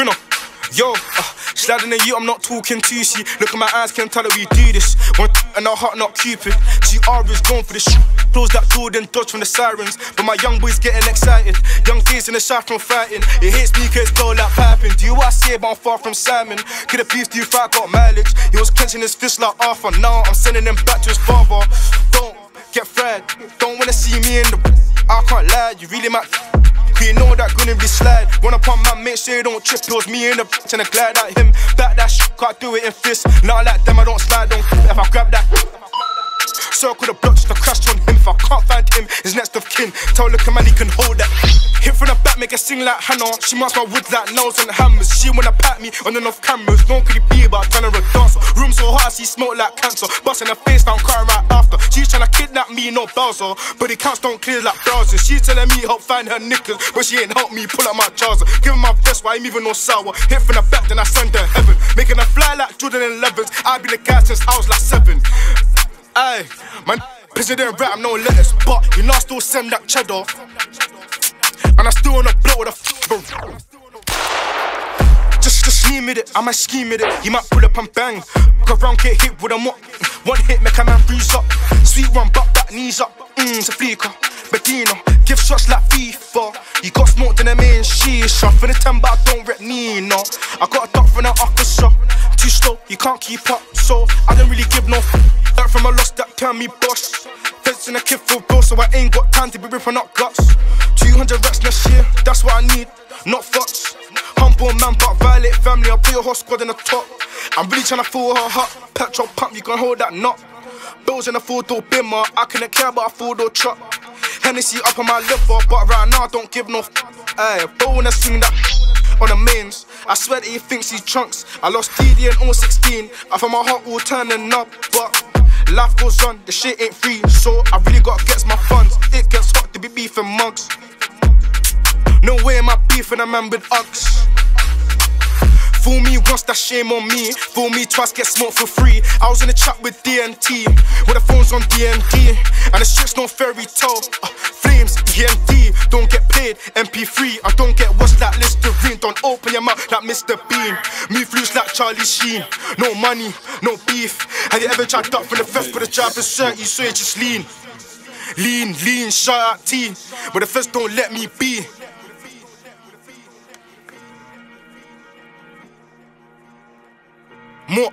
Grinner. Yo, uh, sliding in you, I'm not talking to you. See, look at my eyes, can't tell that we do this. One and our heart not Cupid. See, R is going for the shit. Close that door, then dodge from the sirens. But my young boy's getting excited. Young face in the shot from fighting. It hits me cause blow like piping. Do you what I say, but I'm far from Simon. Could have beefed you if I got mileage. He was clenching his fist like Arthur. Now I'm sending him back to his father. Don't get fried. Don't wanna see me in the. I can't lie, you really might. You know that gonna be slide. Run up on my mate, say don't trip. It was me in the bitch and I glide at him. Back that shit, can't do it in fist. Not like them, I don't slide on. If I grab that. Circle the block to crash on him. If I can't find him, his next of kin. Tell little man he can hold that. Hit from the back, make her sing like Hannah. She marks my wood like nails and hammers. She wanna pat me on and off cameras. No could it be about trying to dancer. Room so hot, she smoke like cancer. Busting her face down, crying right after. She's trying to kidnap me, no Bowser. But the counts don't clear like browsers. She's telling me help find her knickers. But she ain't help me pull out my trouser. Give her my vest, why I'm even no sour. Hit from the back, then I send her heaven. Making her fly like Jordan 11s. I be the guy since I was like seven. Aye, man. President rap, no letters, but you know I still send that cheddar. And I still wanna blow with a f Just, just scheme with it, I might scheme with it. You might pull up and bang. Go around, get hit with a mop. One hit, make a man freeze up. Sweet one, buck that knees up. Mmm, it's a fleeker. Medina, give shots like FIFA. You got smoked in the main shisha. For the 10, but I don't rep Nina. I got a duck from the officer. Too slow, you can't keep up. So I don't really give no f from a loss that turned me boss. Fence in a kid for bill, so I ain't got time to be ripping up guts. 200 racks next year, that's what I need, not fucks. Humble man, but violate family, I'll put your whole squad in the top. I'm really trying to fool her heart. Petrol pump, you can hold that knot. Bills in a four door bimmer, I couldn't care about a four door truck. Hennessy up on my liver, but right now I don't give no f. Ayy, bonus swing that on the mains. I swear that he thinks he's chunks. I lost DD and all 16. I found my heart all turning up, but Life goes on, the shit ain't free, so I really gotta get my funds. It gets hot to be beefing mugs. No way am I beefing a man with Uggs. Fool me once, that shame on me. Fool me twice, get smoked for free. I was in a chat with DNT, with the phones on DND, and the fairy tale. Uh, flames, END, don't get paid. MP3, I don't get what's that Listerine. Don't open your mouth like Mr. Bean. Move loose like Charlie Sheen. No money, no beef. Have you ever tried duck from the fest for the driver's shirt? You saw it just lean. Lean, lean, shout out T. But the fest don't let me be. More.